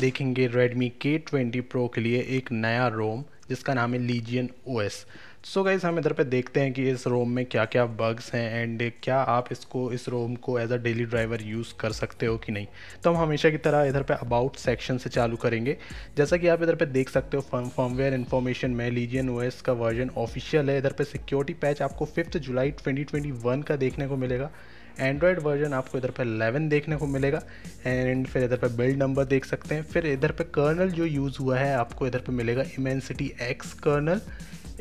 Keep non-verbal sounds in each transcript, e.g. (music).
देखेंगे Redmi K20 Pro के लिए एक नया रोम जिसका नाम है लीजियन OS सो गाइज़ हम इधर पे देखते हैं कि इस रोम में क्या क्या बग्स हैं एंड क्या आप इसको, इस रोम को as a daily driver use कर सकते हो कि नहीं। तो हम हमेशा की तरह इधर पे अबाउट सेक्शन से चालू करेंगे। जैसा कि आप इधर पे देख सकते हो फर्म फर्मवेयर इन्फॉर्मेशन में लीजियन ओएस का वर्जन ऑफिशियल है। इधर पे सिक्योरिटी पैच आपको फिफ्थ जुलाई 2021 का देखने को मिलेगा। एंड्रॉयड वर्जन आपको इधर पर 11 देखने को मिलेगा एंड फिर इधर पर बिल्ड नंबर देख सकते हैं। फिर इधर पर कर्नल जो यूज़ हुआ है, आपको इधर पर मिलेगा इमेंसिटी एक्स कर्नल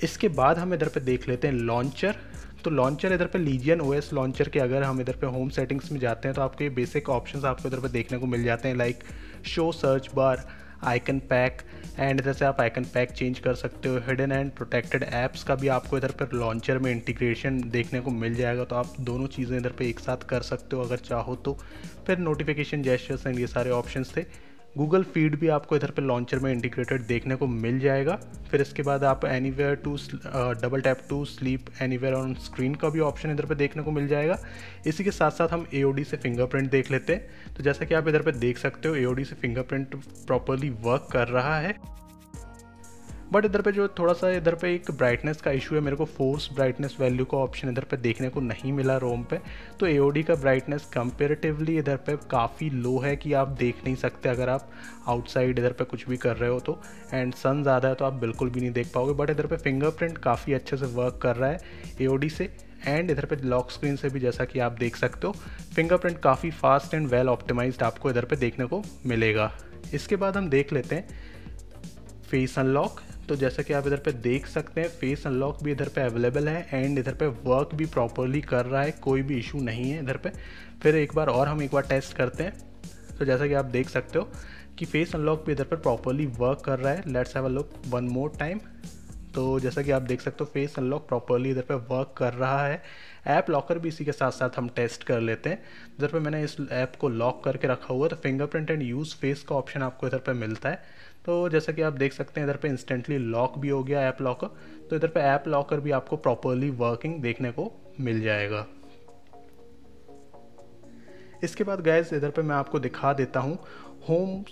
इसके बाद हम इधर पर देख लेते हैं लॉन्चर तो लॉन्चर इधर पे लीजियन ओएस लॉन्चर के अगर हम इधर पे होम सेटिंग्स में जाते हैं तो आपको ये बेसिक ऑप्शंस आपको इधर पे देखने को मिल जाते हैं like show search bar icon pack and इधर से आप आइकन पैक चेंज कर सकते हो। हिडन एंड प्रोटेक्टेड ऐप्स का भी आपको इधर पर लॉन्चर में इंटीग्रेशन देखने को मिल जाएगा। तो आप दोनों चीज़ें इधर पर एक साथ कर सकते हो अगर चाहो तो। फिर नोटिफिकेशन जेस्टर्स एंड ये सारे ऑप्शन थे। गूगल फ़ीड भी आपको इधर पे लॉन्चर में इंटीग्रेटेड देखने को मिल जाएगा। फिर इसके बाद आप anywhere to double tap to sleep anywhere on screen का भी ऑप्शन इधर पे देखने को मिल जाएगा। इसी के साथ साथ हम ए से फिंगरप्रिंट देख लेते हैं। तो जैसा कि आप इधर पे देख सकते हो AOD से फिंगरप्रिंट प्रॉपरली वर्क कर रहा है। बट इधर पे जो थोड़ा सा इधर पे एक ब्राइटनेस का इशू है, मेरे को फोर्स ब्राइटनेस वैल्यू का ऑप्शन इधर पे देखने को नहीं मिला रोम पे। तो ए का ब्राइटनेस कंपेरेटिवली इधर पे काफ़ी लो है कि आप देख नहीं सकते अगर आप आउटसाइड इधर पे कुछ भी कर रहे हो तो। एंड सन ज़्यादा है तो आप बिल्कुल भी नहीं देख पाओगे। बट इधर पे फिंगरप्रिंट काफ़ी अच्छे से वर्क कर रहा है ए से। एंड इधर पे लॉक स्क्रीन से भी जैसा कि आप देख सकते हो फिंगरप्रिंट काफ़ी फास्ट एंड वेल ऑप्टिमाइज्ड आपको इधर पे देखने को मिलेगा। इसके बाद हम देख लेते हैं फेस अनलॉक तो जैसा कि आप इधर पे देख सकते हैं फेस अनलॉक भी इधर पे अवेलेबल है एंड इधर पे वर्क भी प्रॉपरली कर रहा है, कोई भी इशू नहीं है इधर पे। फिर एक बार और हम एक बार टेस्ट करते हैं। तो जैसा कि आप देख सकते हो कि फेस अनलॉक भी इधर पर प्रॉपरली वर्क कर रहा है। Let's have a look one more time तो जैसा कि आप देख सकते हो फेस अनलॉक प्रॉपरली इधर पे वर्क कर रहा है। ऐप लॉकर भी इसी के साथ साथ हम टेस्ट कर लेते हैं। इधर पे मैंने इस ऐप को लॉक करके रखा हुआ है तो फिंगरप्रिंट एंड यूज़ फेस का ऑप्शन आपको इधर पे मिलता है। तो जैसा कि आप देख सकते हैं, इधर पे इंस्टेंटली लॉक भी हो गया ऐप लॉकर तो इधर पे ऐप लॉकर भी आपको प्रॉपरली वर्किंग देखने को मिल जाएगा। इसके बाद गैस इधर पे मैं आपको दिखा देता हूँ होम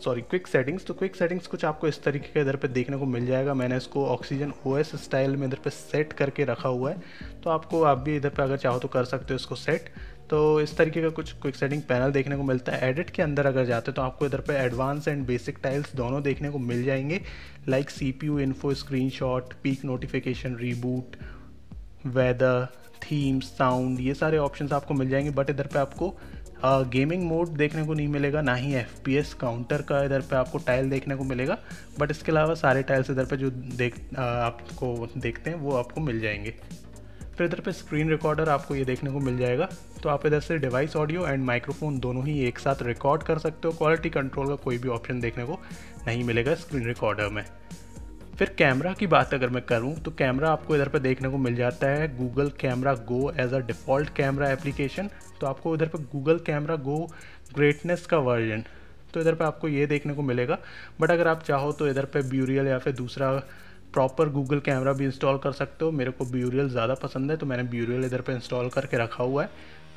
सॉरी क्विक सेटिंग्स तो क्विक सेटिंग्स कुछ आपको इस तरीके का इधर पे देखने को मिल जाएगा। मैंने इसको ऑक्सीजन ओएस स्टाइल में इधर पे सेट करके रखा हुआ है। तो आपको आप भी इधर पे अगर चाहो तो कर सकते हो इसको सेट तो इस तरीके का कुछ क्विक सेटिंग पैनल देखने को मिलता है। एडिट के अंदर अगर जाते हैं तो आपको इधर पे एडवांस एंड बेसिक टाइल्स दोनों देखने को मिल जाएँगे। Like C P U info screenshot peek notification reboot weather theme sound ये सारे ऑप्शंस आपको मिल जाएँगे। बट इधर पे आपको गेमिंग uh, मोड देखने को नहीं मिलेगा ना ही एफ़ पी एस काउंटर का इधर पे आपको टाइल देखने को मिलेगा। बट इसके अलावा सारे टाइल्स इधर पे जो देख आ, आपको देखते हैं वो आपको मिल जाएँगे। फिर इधर पे स्क्रीन रिकॉर्डर आपको ये देखने को मिल जाएगा। तो आप इधर से डिवाइस ऑडियो एंड माइक्रोफोन दोनों ही एक साथ रिकॉर्ड कर सकते हो। क्वालिटी कंट्रोल का कोई भी ऑप्शन देखने को नहीं मिलेगा स्क्रीन रिकॉर्डर में। फिर कैमरा की बात अगर मैं करूँ तो कैमरा आपको इधर पर देखने को मिल जाता है। Google camera go as a default camera application तो आपको इधर पर गूगल कैमरा गो ग्रेटनेस का वर्जन तो इधर पे आपको ये देखने को मिलेगा। बट अगर आप चाहो तो इधर पे ब्यूरियल या फिर दूसरा प्रॉपर गूगल कैमरा भी इंस्टॉल कर सकते हो। मेरे को ब्यूरियल ज़्यादा पसंद है तो मैंने ब्यूरियल इधर पे इंस्टॉल करके रखा हुआ है।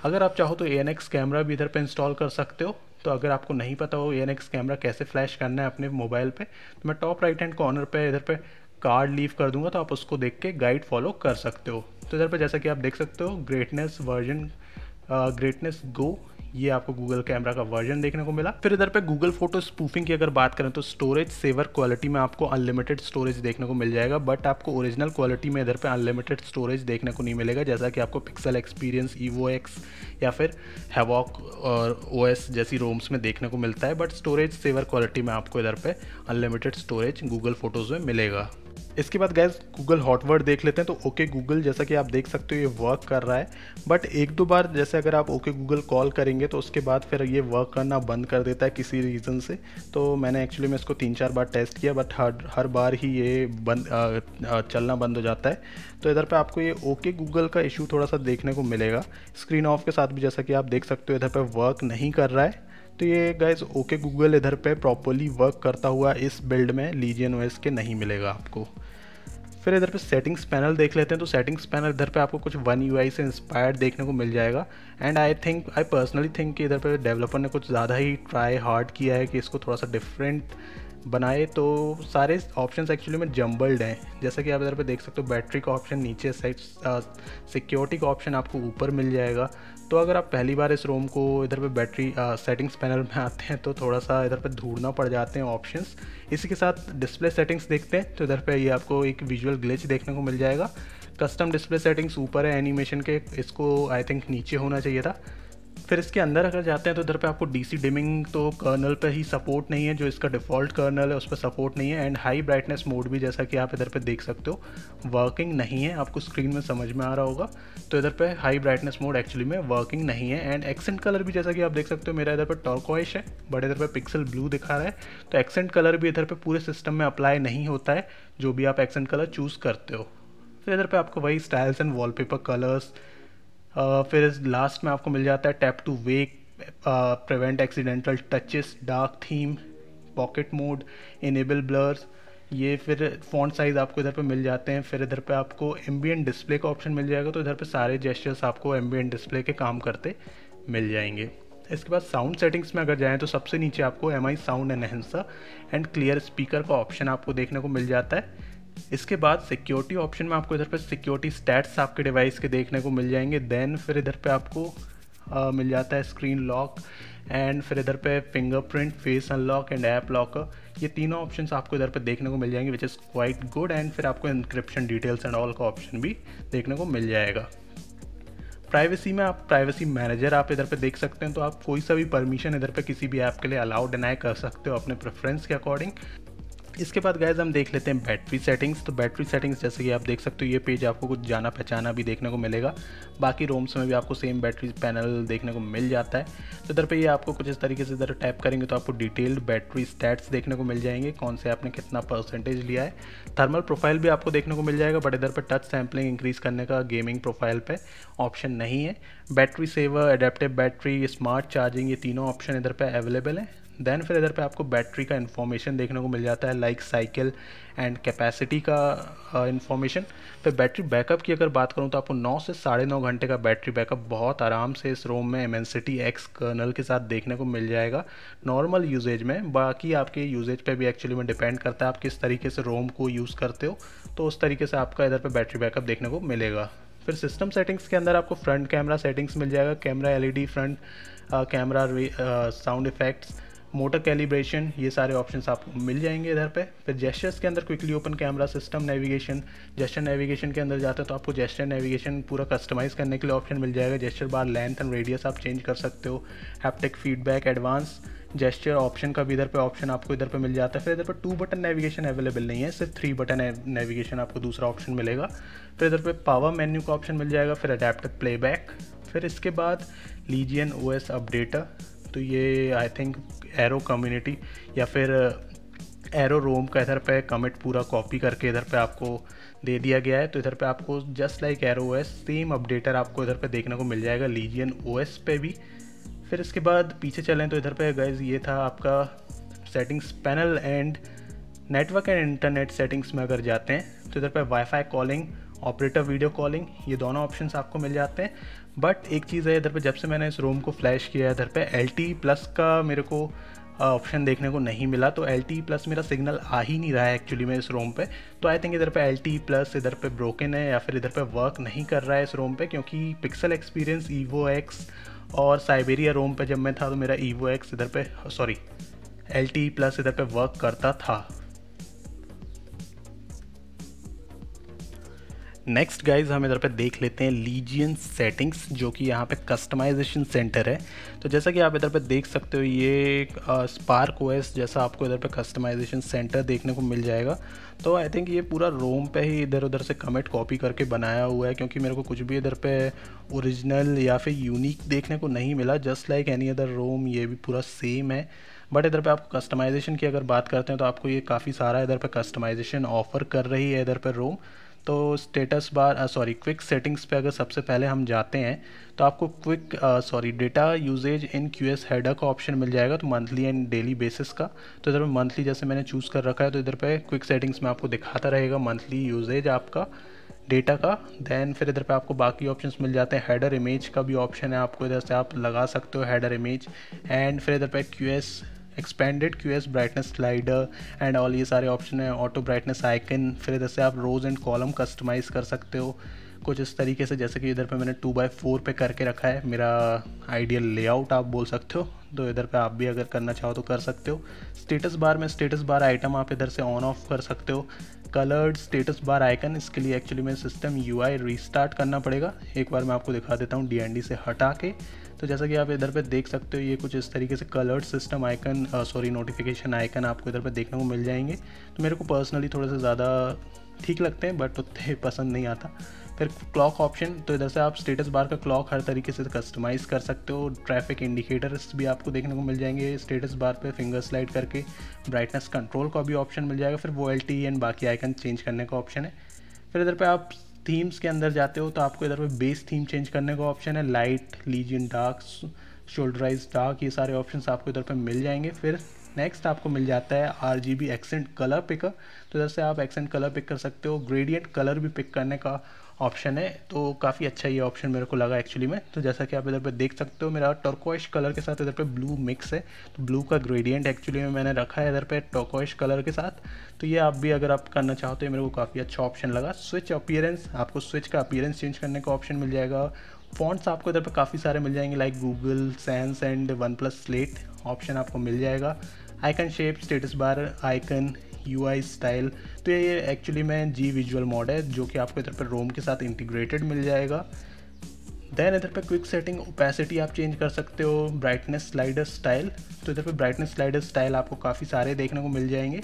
अगर आप चाहो तो एएनएक्स कैमरा भी इधर पे इंस्टॉल कर सकते हो। तो अगर आपको नहीं पता हो ए कैमरा कैसे फ्लैश करना है अपने मोबाइल पे तो मैं टॉप राइट हैंड कॉर्नर पे इधर पे कार्ड लीव कर दूँगा तो आप उसको देख के गाइड फॉलो कर सकते हो। तो इधर पे जैसा कि आप देख सकते हो ग्रेटनेस वर्जन ग्रेटनेस गो ये आपको गूगल कैमरा का वर्जन देखने को मिला। फिर इधर पे गूगल फ़ोटो स्पूफिंग की अगर बात करें तो स्टोरेज सेवर क्वालिटी में आपको अनलिमिटेड स्टोरेज देखने को मिल जाएगा बट आपको ओरिजिनल क्वालिटी में इधर पे अनलिमिटेड स्टोरेज देखने को नहीं मिलेगा, जैसा कि आपको पिक्सल एक्सपीरियंस ईवो एक्स या फिर हैवॉक और ओ जैसी रोम्स में देखने को मिलता है बट स्टोरेज सेवर क्वालिटी में आपको इधर पे अनलिमिटेड स्टोरेज गूगल फ़ोटोज़ में मिलेगा। इसके बाद गैस गूगल हॉटवर्ड देख लेते हैं तो ओके गूगल जैसा कि आप देख सकते हो, ये वर्क कर रहा है। बट एक दो बार जैसे अगर आप ओके गूगल कॉल करेंगे तो उसके बाद फिर ये वर्क करना बंद कर देता है किसी रीज़न से। तो मैंने एक्चुअली में इसको तीन चार बार टेस्ट किया बट हर हर बार ही ये बंद चलना बंद हो जाता है। तो इधर पर आपको ये ओके गूगल का इशू थोड़ा सा देखने को मिलेगा। स्क्रीन ऑफ़ के साथ भी जैसा कि आप देख सकते हो, इधर पर वर्क नहीं कर रहा है। तो ये गाइज़ ओके गूगल इधर पे प्रॉपरली वर्क करता हुआ इस बिल्ड में लीजियन ओएस के नहीं मिलेगा आपको। फिर इधर पे सेटिंग्स पैनल देख लेते हैं तो सेटिंग्स पैनल इधर पे आपको कुछ वन यूआई से इंस्पायर्ड देखने को मिल जाएगा। And I think I personally think कि इधर पे डेवलपर ने कुछ ज़्यादा ही ट्राई हार्ड किया है कि इसको थोड़ा सा डिफरेंट बनाए तो सारे ऑप्शन एक्चुअली में जम्बल्ड हैं। जैसा कि आप इधर पे देख सकते हो बैटरी का ऑप्शन नीचे सिक्योरिटी का ऑप्शन आपको ऊपर मिल जाएगा। तो अगर आप पहली बार इस रोम को इधर पे बैटरी सेटिंग्स पैनल में आते हैं तो थोड़ा सा इधर पे ढूंढना पड़ जाते हैं ऑप्शंस इसी के साथ डिस्प्ले सेटिंग्स देखते हैं तो इधर पे ये आपको एक विजुअल ग्लिच देखने को मिल जाएगा। कस्टम डिस्प्ले सेटिंग्स ऊपर है एनिमेशन के, इसको आई थिंक नीचे होना चाहिए था। फिर इसके अंदर अगर जाते हैं तो इधर पे आपको डीसी डिमिंग तो कर्नल पे ही सपोर्ट नहीं है, जो इसका डिफ़ॉल्ट कर्नल है, उस पर सपोर्ट नहीं है एंड हाई ब्राइटनेस मोड भी जैसा कि आप इधर पे देख सकते हो वर्किंग नहीं है। आपको स्क्रीन में समझ में आ रहा होगा। तो इधर पे हाई ब्राइटनेस मोड एक्चुअली में वर्किंग नहीं है एंड एक्सेंट कलर भी जैसा कि आप देख सकते हो, मेरा इधर पर टॉर्कॉइश है, बट इधर पर पिक्सल ब्लू दिखा रहा है। तो एक्सेंट कलर भी इधर पर पूरे सिस्टम में अप्लाई नहीं होता है, जो भी आप एक्सेंट कलर चूज़ करते हो। फिर इधर पर आपको वही स्टाइल्स एंड वॉलपेपर कलर्स फिर लास्ट में आपको मिल जाता है tap to wake prevent accidental touches dark theme pocket mode enable blurs ये फिर फॉन्ट साइज़ आपको इधर पे मिल जाते हैं, फिर इधर पे आपको एम्बियंट डिस्प्ले का ऑप्शन मिल जाएगा तो इधर पे सारे जेस्टर्स आपको एम्बियंट डिस्प्ले के काम करते मिल जाएँगे। इसके बाद साउंड सेटिंग्स में अगर जाएँ तो सबसे नीचे आपको M I sound enhancer and clear speaker का ऑप्शन आपको देखने को मिल जाता है। इसके बाद सिक्योरिटी ऑप्शन में आपको इधर पर सिक्योरिटी स्टैट्स आपके डिवाइस के देखने को मिल जाएँगे। देन फिर इधर पे आपको आ, मिल जाता है स्क्रीन लॉक एंड फिर इधर पे fingerprint face unlock and app locker ये तीनों ऑप्शंस आपको इधर पे देखने को मिल जाएँगे which is quite good and फिर आपको इंक्रिप्शन डिटेल्स एंड ऑल का ऑप्शन भी देखने को मिल जाएगा। प्राइवेसी में आप प्राइवेसी मैनेजर आप इधर पे देख सकते हैं तो आप कोई सा भी परमिशन इधर पे किसी भी ऐप के लिए अलाउ डिनाई कर सकते हो अपने प्रेफरेंस के अकॉर्डिंग इसके बाद गैज़ हम देख लेते हैं बैटरी सेटिंग्स तो बैटरी सेटिंग्स जैसे कि आप देख सकते हो, ये पेज आपको कुछ जाना पहचाना भी देखने को मिलेगा। बाकी रोम्स में भी आपको सेम बैटरी पैनल देखने को मिल जाता है। तो इधर पे ये आपको कुछ इस तरीके से इधर टैप करेंगे तो आपको डिटेल्ड बैटरी स्टैट्स देखने को मिल जाएँगे, कौन से आपने कितना परसेंटेज लिया है। थर्मल प्रोफ़ाइल भी आपको देखने को मिल जाएगा बट इधर पर टच सैम्पलिंग इंक्रीज़ करने का गेमिंग प्रोफ़ाइल पर ऑप्शन नहीं है। Battery saver adaptive battery smart charging ये तीनों ऑप्शन इधर पर अवेलेबल हैं। देन फिर इधर पे आपको बैटरी का इन्फॉर्मेशन देखने को मिल जाता है लाइक साइकिल एंड कैपेसिटी का इन्फॉर्मेशन फिर बैटरी बैकअप की अगर बात करूँ तो आपको 9 से साढ़े नौ घंटे का बैटरी बैकअप बहुत आराम से इस रोम में M N C T X kernel के साथ देखने को मिल जाएगा नॉर्मल यूजेज में. बाकी आपके यूजेज पे भी एक्चुअली में डिपेंड करता है आप किस तरीके से रोम को यूज़ करते हो तो उस तरीके से आपका इधर पर बैटरी बैकअप देखने को मिलेगा. फिर सिस्टम सेटिंग्स के अंदर आपको फ्रंट कैमरा सेटिंग्स मिल जाएगा camera LED front camera sound effects motor calibration, ये सारे ऑप्शंस आपको मिल जाएँगे इधर पे। फिर जेस्टर्स के अंदर quickly open camera system navigation gesture navigation के अंदर जाते हैं तो आपको जेस्टर नेविगेशन पूरा कस्टमाइज़ करने के लिए ऑप्शन मिल जाएगा। Gesture bar length and radius आप चेंज कर सकते हो। Haptic feedback advance gesture option का भी इधर पे ऑप्शन आपको इधर पे मिल जाता है। फिर इधर पर टू बटन नेविगेशन अवेलेबल नहीं है, सिर्फ़ थ्री बटन नेविगेशन आपको दूसरा ऑप्शन मिलेगा। फिर इधर पे पावर मेन्यू का ऑप्शन मिल जाएगा, फिर अडेप्टिव प्लेबैक फिर इसके बाद लीजियन ओ एस अपडेटर तो ये आई थिंक एरो कम्युनिटी या फिर एरो रोम का इधर पे कमिट पूरा कॉपी करके इधर पे आपको दे दिया गया है। तो इधर पे आपको just like Arrow O same updater आपको इधर पे देखने को मिल जाएगा लीजियन ओएस पे भी। फिर इसके बाद पीछे चलें तो इधर पे गाइज़ ये था आपका settings panel and network and internet settings में अगर जाते हैं तो इधर पे WiFi calling operator video calling ये दोनों ऑप्शंस आपको मिल जाते हैं। बट एक चीज़ है इधर पे, जब से मैंने इस रोम को फ्लैश किया है इधर पे एल प्लस का मेरे को ऑप्शन देखने को नहीं मिला तो एल प्लस मेरा सिग्नल आ ही नहीं रहा है एक्चुअली में इस रोम पे। तो आई थिंक इधर पे एल प्लस इधर पे ब्रोकन है, या फिर इधर पे वर्क नहीं कर रहा है इस रोम पे, क्योंकि पिक्सल एक्सपीरियंस ईवो एक्स और साइबेरिया रोम पे जब मैं था तो मेरा ईवो एक्स इधर पे सॉरी एल प्लस इधर पे वर्क करता था। नेक्स्ट गाइज़ हम इधर पे देख लेते हैं लीजियन सेटिंग्स जो कि यहाँ पे कस्टमाइजेशन सेंटर है। तो जैसा कि आप इधर पे देख सकते हो, ये स्पार्क ओएस जैसा आपको इधर पे कस्टमाइजेशन सेंटर देखने को मिल जाएगा। तो आई थिंक ये पूरा रोम पे ही इधर उधर से कमेंट कॉपी करके बनाया हुआ है, क्योंकि मेरे को कुछ भी इधर पे ओरिजिनल या फिर यूनिक देखने को नहीं मिला just like any other ROM ये भी पूरा सेम है। बट इधर पे आपको कस्टमाइजेशन की अगर बात करते हैं तो आपको ये काफ़ी सारा इधर पे कस्टमाइजेशन ऑफ़र कर रही है इधर पे रोम तो status bar sorry quick settings पे अगर सबसे पहले हम जाते हैं तो आपको quick sorry data usage in Q S header का ऑप्शन मिल जाएगा तो मंथली एंड डेली बेसिस का। तो इधर मंथली जैसे मैंने चूज़ कर रखा है तो इधर पे क्विक सेटिंग्स में आपको दिखाता रहेगा मंथली यूजेज आपका डेटा का। देन फिर इधर पे आपको बाकी ऑप्शंस मिल जाते हैं हेडर इमेज का भी ऑप्शन है आपको, इधर से आप लगा सकते हो हेडर इमेज एंड फिर इधर पे Q S expanded Q S brightness slider and all ये सारे ऑप्शन है ऑटो ब्राइटनेस आइकन फिर इधर से आप रोज एंड कॉलम कस्टमाइज़ कर सकते हो। कुछ इस तरीके से, जैसे कि इधर पे मैंने टू बाई फोर पे करके रखा है, मेरा आइडियल लेआउट आप बोल सकते हो। तो इधर पे आप भी अगर करना चाहो तो कर सकते हो। स्टेटस बार में स्टेटस बार आइटम आप इधर से ऑन ऑफ़ कर सकते हो। कलर्ड स्टेटस बार आइकन इसके लिए एक्चुअली में सिस्टम यू आई रीस्टार्ट करना पड़ेगा। एक बार मैं आपको दिखा देता हूँ डी से हटा के। तो जैसा कि आप इधर पे देख सकते हो, ये कुछ इस तरीके से coloured system icon sorry notification icon आपको इधर पे देखने को मिल जाएँगे। तो मेरे को पर्सनली थोड़े से ज़्यादा ठीक लगते हैं बट उतने (laughs) पसंद नहीं आता। फिर क्लॉक ऑप्शन तो इधर से आप स्टेटस बार का क्लॉक हर तरीके से कस्टमाइज़ कर सकते हो। ट्रैफ़िक इंडिकेटर्स भी आपको देखने को मिल जाएँगे। स्टेटस बार पे फिंगर स्लाइड करके ब्राइटनेस कंट्रोल का भी ऑप्शन मिल जाएगा। फिर वो एंड बाकी आइकन चेंज करने का ऑप्शन है। फिर इधर पे आप थीम्स के अंदर जाते हो तो आपको इधर पे बेस थीम चेंज करने का ऑप्शन है लाइट लीजियन डार्क शोल्डराइज डार्क ये सारे ऑप्शंस आपको इधर पे मिल जाएँगे। फिर नेक्स्ट आपको मिल जाता है R G B accent colour picker तो इधर से आप एक्सेंट कलर पिक कर सकते हो. ग्रेडियंट कलर भी पिक करने का ऑप्शन है. तो काफ़ी अच्छा ये ऑप्शन मेरे को लगा एक्चुअली में. तो जैसा कि आप इधर पे देख सकते हो, मेरा टर्कोइश कलर के साथ इधर पे ब्लू मिक्स है. तो ब्लू का ग्रेडियंट एक्चुअली में मैंने रखा है इधर पे टर्कोइश कलर के साथ. तो ये आप भी अगर आप करना चाहो तो ये मेरे को काफ़ी अच्छा ऑप्शन लगा. स्विच अपीयरेंस आपको स्विच का अपीयरेंस चेंज करने का ऑप्शन मिल जाएगा. फॉन्ट्स आपको इधर पे काफ़ी सारे मिल जाएँगे like Google Sans and OnePlus Slate option आपको मिल जाएगा. Icon shape status bar icon U I style तो ये एक्चुअली में जी विजुअल मॉड है, जो कि आपको इधर पर रोम के साथ इंटीग्रेटेड मिल जाएगा। देन इधर पे क्विक सेटिंग ओपेसिटी आप चेंज कर सकते हो ब्राइटनेस स्लाइडर स्टाइल तो इधर पे ब्राइटनेस स्लाइडर स्टाइल आपको काफ़ी सारे देखने को मिल जाएँगे।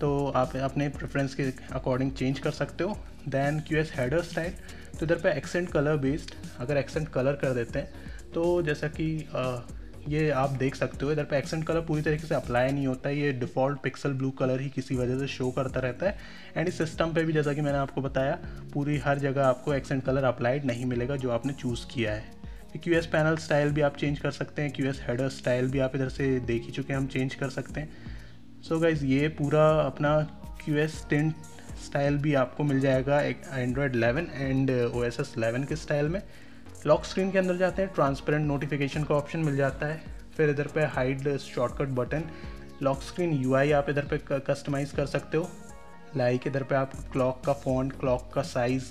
तो आप अपने प्रेफरेंस के अकॉर्डिंग चेंज कर सकते हो। Then Q S header style तो इधर पे एक्सेंट कलर बेस्ड अगर एक्सेंट कलर कर देते हैं तो जैसा कि ये आप देख सकते हो, इधर पे एक्सेंट कलर पूरी तरीके से अप्लाई नहीं होता है। ये डिफ़ॉल्ट पिक्सल ब्लू कलर ही किसी वजह से शो करता रहता है। एंड इस सिस्टम पे भी जैसा कि मैंने आपको बताया, पूरी हर जगह आपको एक्सेंट कलर अप्लाइड नहीं मिलेगा जो आपने चूज़ किया है। क्यू एस पैनल स्टाइल भी आप चेंज कर सकते हैं क्यू एस हेडर स्टाइल भी आप इधर से देख ही चुके हैं, हम चेंज कर सकते हैं। सो so गाइज़ ये पूरा अपना क्यू एस टेंट स्टाइल भी आपको मिल जाएगा एक android 11 and O S S के स्टाइल में। लॉक स्क्रीन के अंदर जाते हैं ट्रांसपेरेंट नोटिफिकेशन का ऑप्शन मिल जाता है। फिर इधर पे hide shortcut button lock screen UI आप इधर पे कस्टमाइज़ कर सकते हो। लाइक इधर पे आप क्लॉक का फ़ॉन्ट क्लॉक का साइज़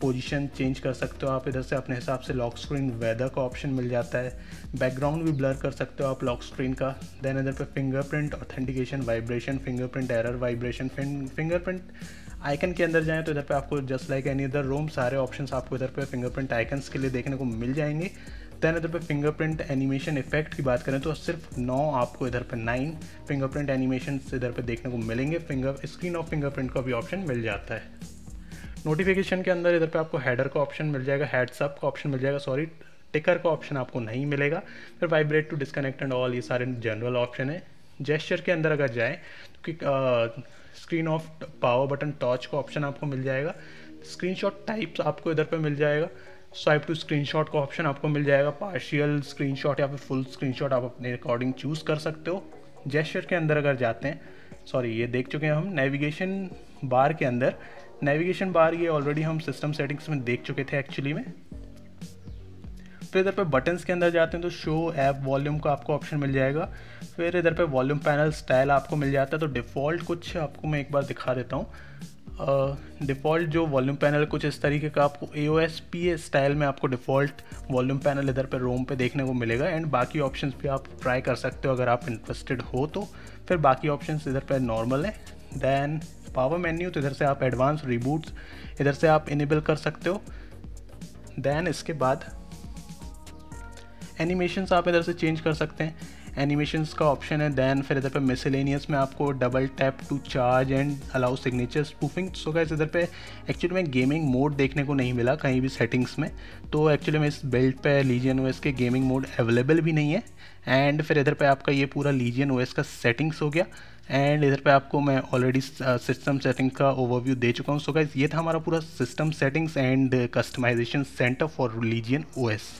पोजीशन चेंज कर सकते हो। आप इधर से अपने हिसाब से लॉक स्क्रीन वेदर का ऑप्शन मिल जाता है। बैकग्राउंड भी ब्लर कर सकते हो आप लॉक स्क्रीन का। देन इधर पे fingerprint authentication vibration fingerprint error vibration fingerprint icon के अंदर जाएँ तो इधर पे आपको just like any other ROM सारे ऑप्शन आपको इधर पे फिंगरप्रिंट आइकन्स के लिए देखने को मिल जाएँगे। दैन इधर पे फिंगरप्रिंट एनिमेशन इफ़ेक्ट की बात करें तो सिर्फ़ नौ आपको इधर पे नाइन फिंगरप्रिंट एनिमेशन इधर पे देखने को मिलेंगे। फिंगर स्क्रीन ऑफ़ फिंगरप्रिंट का भी ऑप्शन मिल जाता है। नोटिफिकेशन के अंदर इधर पे आपको हेडर का ऑप्शन मिल जाएगा हेड्सअप का ऑप्शन मिल जाएगा सॉरी टिकर का ऑप्शन आपको नहीं मिलेगा। फिर vibrate to disconnect and all ये सारे जनरल ऑप्शन है। जेस्चर के अंदर अगर जाए तो screen off power button torch का ऑप्शन आपको मिल जाएगा। स्क्रीनशॉट टाइप्स आपको इधर पे मिल जाएगा। स्वाइप टू स्क्रीनशॉट का ऑप्शन आपको मिल जाएगा। पार्शियल स्क्रीनशॉट या फिर फुल स्क्रीनशॉट आप अपने अकॉर्डिंग चूज़ कर सकते हो। जेस्चर के अंदर अगर जाते हैं सॉरी ये देख चुके हैं हम नेविगेशन बार के अंदर। नेविगेशन बार ये ऑलरेडी हम सिस्टम सेटिंग्स में देख चुके थे एक्चुअली में। फिर इधर पे बटन्स के अंदर जाते हैं तो शो ऐप वॉल्यूम का आपको ऑप्शन मिल जाएगा। फिर इधर पे वॉल्यूम पैनल स्टाइल आपको मिल जाता है तो डिफ़ॉल्ट कुछ आपको मैं एक बार दिखा देता हूँ। डिफ़ॉल्ट जो वॉल्यूम पैनल कुछ इस तरीके का आपको A O S P style में आपको डिफ़ॉल्ट वॉल्यूम पैनल इधर पे रोम पे देखने को मिलेगा एंड बाकी ऑप्शंस भी आप ट्राई कर सकते हो अगर आप इंटरेस्टेड हो तो। फिर बाकी ऑप्शंस इधर पे नॉर्मल है। देन पावर मेन्यू तो इधर से आप एडवांस रिबूट्स इधर से आप इनेबल कर सकते हो। देन इसके बाद एनिमेशन आप इधर से चेंज कर सकते हैं। एनिमेशंस का ऑप्शन है दैन फिर इधर पे मिसलेनियस में आपको double tap to charge and allow signature spoofing so guys इधर पे एक्चुअली में गेमिंग मोड देखने को नहीं मिला कहीं भी सेटिंग्स में। तो एक्चुअली में इस बेल्ट पे लीजियन ओएस के गेमिंग मोड अवेलेबल भी नहीं है। एंड फिर इधर पे आपका ये पूरा लीजियन ओएस का सेटिंग्स हो गया। एंड इधर पे आपको मैं ऑलरेडी सिस्टम सेटिंग का ओवरव्यू दे चुका हूँ। सो गाइज़ ये था हमारा पूरा system settings and customization center for Legion OS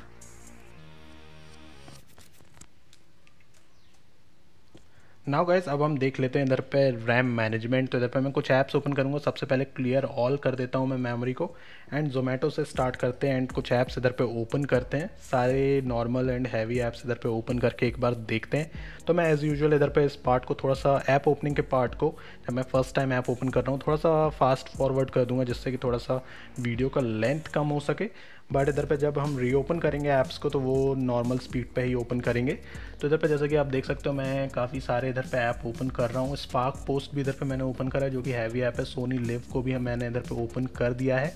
now guys अब हम देख लेते हैं इधर पे रैम मैनेजमेंट तो इधर पे मैं कुछ ऐप्स ओपन करूँगा। सबसे पहले क्लियर ऑल कर देता हूँ मैं मेमोरी को। एंड जोमेटो से स्टार्ट करते हैं एंड कुछ ऐप्स इधर पे ओपन करते हैं। सारे नॉर्मल एंड हैवी ऐप्स इधर पे ओपन करके एक बार देखते हैं। तो मैं एज़ यूजल इधर पे इस पार्ट को थोड़ा सा ऐप ओपनिंग के पार्ट को, जब मैं फ़र्स्ट टाइम ऐप ओपन कर रहा हूँ, थोड़ा सा फास्ट फॉरवर्ड कर दूँगा जिससे कि थोड़ा सा वीडियो का लेंथ कम हो सके। बट इधर पे जब हम रीओपन करेंगे ऐप्स को तो वो नॉर्मल स्पीड पे ही ओपन करेंगे तो इधर पे जैसे कि आप देख सकते हो मैं काफ़ी सारे इधर पे ऐप ओपन कर रहा हूँ स्पार्क पोस्ट भी इधर पे मैंने ओपन करा है जो कि हैवी ऐप है सोनी लिव को भी मैंने इधर पे ओपन कर दिया है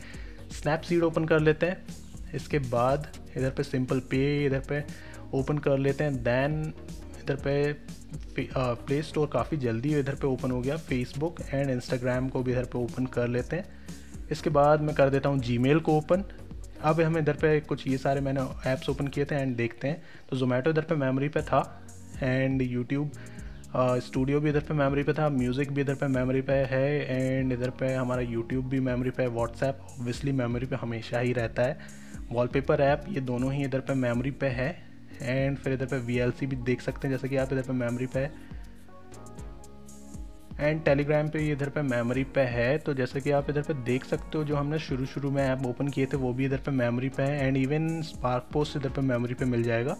स्नैपसीड ओपन कर लेते हैं इसके बाद इधर पे सिंपल पे इधर पे ओपन कर लेते हैं दैन इधर पे प्ले स्टोर काफ़ी जल्दी इधर पे ओपन हो गया फेसबुक एंड इंस्टाग्राम को भी इधर पे ओपन कर लेते हैं इसके बाद मैं कर देता हूँ जी को ओपन अब हम इधर पे कुछ ये सारे मैंने ऐप्स ओपन किए थे एंड देखते हैं। तो जोमेटो इधर पे मेमोरी पे था एंड यूट्यूब स्टूडियो भी इधर पे मेमोरी पे था म्यूज़िक भी इधर पे मेमोरी पे है एंड इधर पे हमारा यूट्यूब भी मेमोरी पे है। व्हाट्सएप ऑब्वियसली मेमोरी पे हमेशा ही रहता है। वॉलपेपर ऐप ये दोनों ही इधर पे मेमोरी पे है एंड फिर इधर पे वी भी देख सकते हैं। जैसे कि आप इधर पे मेमोरी पे है एंड टेलीग्राम पे इधर पे मेमोरी पे है तो जैसे कि आप इधर पे देख सकते हो, जो हमने शुरू शुरू में ऐप ओपन किए थे, वो भी इधर पे मेमोरी पे है एंड इवन स्पार्क पोस्ट इधर पे मेमोरी पे मिल जाएगा।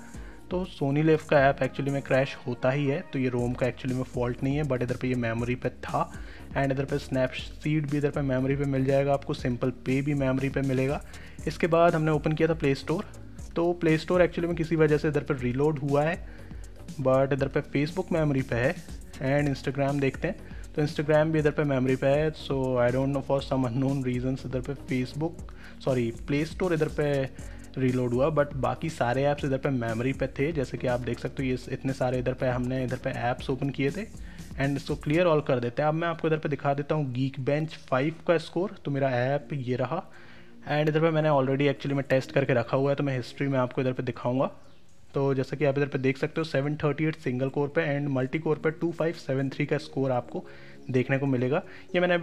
तो सोनी लेव का ऐप एक्चुअली में क्रैश होता ही है तो ये रोम का एक्चुअली में फॉल्ट नहीं है बट इधर पे ये मेमोरी पे था। एंड इधर पे स्नैपसीड भी इधर पे मेमोरी पे मिल जाएगा, आपको सिंपल पे भी मेमोरी पे मिलेगा। इसके बाद हमने ओपन किया था प्ले स्टोर तो प्ले स्टोर एक्चुअली में किसी वजह से इधर पर रीलोड हुआ है बट इधर पे फेसबुक मेमोरी पे है। एंड इंस्टाग्राम देखते हैं। तो इंस्टाग्राम भी इधर पे मेमोरी पे है so I don't know for some unknown reasons इधर पे फेसबुक सॉरी प्ले स्टोर इधर पे रीलोड हुआ बट बाकी सारे ऐप्स इधर पे मेमोरी पे थे, जैसे कि आप देख सकते हो ये इतने सारे इधर पे हमने इधर पे ऐप्स ओपन किए थे एंड इसको क्लियर ऑल कर देते हैं। अब मैं आपको इधर पे दिखा देता हूँ गीक बेंच फाइव का स्कोर तो मेरा ऐप ये रहा एंड इधर पे मैंने ऑलरेडी एक्चुअली मैं टेस्ट करके रखा हुआ है तो मैं हिस्ट्री में आपको इधर पे दिखाऊँगा। तो जैसा कि आप इधर पे देख सकते हो seven thirty eight single core पे एंड मल्टी कोर पे टू फाइव सेवन थ्री का स्कोर आपको देखने को मिलेगा। ये मैंने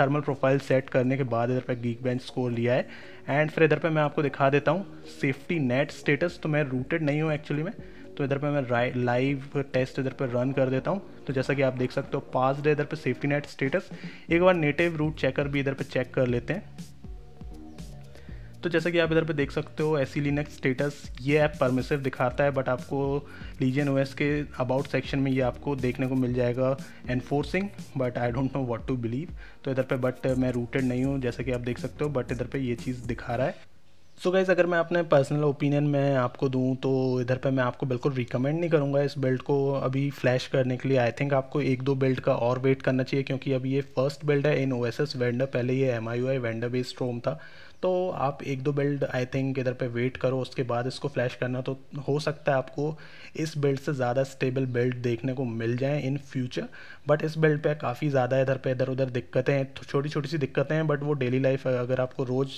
थर्मल प्रोफ़ाइल सेट करने के बाद इधर पे गीक बेंच स्कोर लिया है। एंड फिर इधर पे मैं आपको दिखा देता हूँ सेफ्टी नेट स्टेटस तो मैं रूटेड नहीं हूँ एक्चुअली में तो इधर पे मैं लाइव टेस्ट इधर पे रन कर देता हूँ। तो जैसा कि आप देख सकते हो पास डे इधर पे सेफ्टी नेट स्टेटस एक बार नेटिव रूट चेकर भी इधर पे चेक कर लेते हैं। तो जैसा कि आप इधर पे देख सकते हो एसी लिनक्स स्टेटस ये ऐप परमिसिव दिखाता है बट आपको लीजन ओएस के अबाउट सेक्शन में ये आपको देखने को मिल जाएगा enforcing but I don't know what to believe तो इधर पे बट मैं रूटेड नहीं हूँ, जैसा कि आप देख सकते हो बट इधर पे ये चीज़ दिखा रहा है. सो so गाइज़ अगर मैं अपने पर्सनल ओपिनियन में आपको दूँ तो इधर पे मैं आपको बिल्कुल रिकमेंड नहीं करूँगा इस बिल्ड को अभी फ्लैश करने के लिए. आई थिंक आपको एक दो बिल्ड का और वेट करना चाहिए, क्योंकि अभी ये फ़र्स्ट बिल्ड है इन ओ एस वेंडर पहले ये M I vendor based ROM था. तो आप एक दो बिल्ड आई थिंक इधर पे वेट करो, उसके बाद इसको फ्लैश करना तो हो सकता है आपको इस बिल्ड से ज़्यादा स्टेबल बिल्ड देखने को मिल जाए इन फ्यूचर बट इस बिल्ड पे काफ़ी ज़्यादा इधर पे इधर उधर दिक्कतें हैं छोटी छोटी सी दिक्कतें हैं बट वो डेली लाइफ अगर आपको रोज़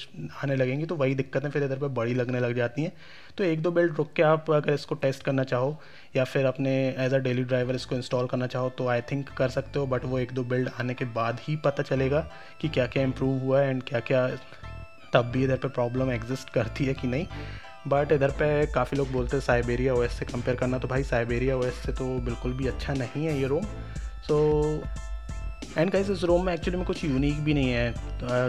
आने लगेंगी तो वही दिक्कतें फिर इधर पर बड़ी लगने लग जाती हैं। तो एक दो बिल्ड रुक के आप अगर इसको टेस्ट करना चाहो, या फिर अपने एज अ डेली ड्राइवर इसको इंस्टॉल करना चाहो तो आई थिंक कर सकते हो बट वो एक दो बिल्ड आने के बाद ही पता चलेगा कि क्या क्या इम्प्रूव हुआ है एंड क्या क्या तब भी इधर पे प्रॉब्लम एग्जिस्ट करती है कि नहीं? बट इधर पे काफ़ी लोग बोलते हैं साइबेरिया ओएस से कंपेयर करना तो भाई साइबेरिया ओएस से तो बिल्कुल भी अच्छा नहीं है ये रोम सो एंड गाइस इस रोम में एक्चुअली में कुछ यूनिक भी नहीं है.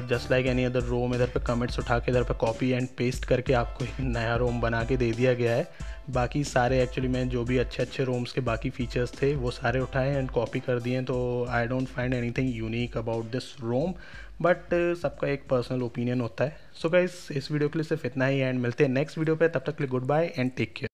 Just like any other ROM इधर पे कमेंट्स उठा के, इधर पे कॉपी एंड पेस्ट करके आपको एक नया रोम बना के दे दिया गया है. बाकी सारे एक्चुअली में जो भी अच्छे अच्छे रोम्स के बाकी फीचर्स थे, वो सारे उठाए एंड कॉपी कर दिए. तो I don't find anything unique about this ROM but सबका एक पर्सनल ओपिनियन होता है। सो so गाइस इस वीडियो के लिए सिर्फ़ इतना ही एंड मिलते हैं नेक्स्ट वीडियो पे। तब तक के लिए goodbye and take care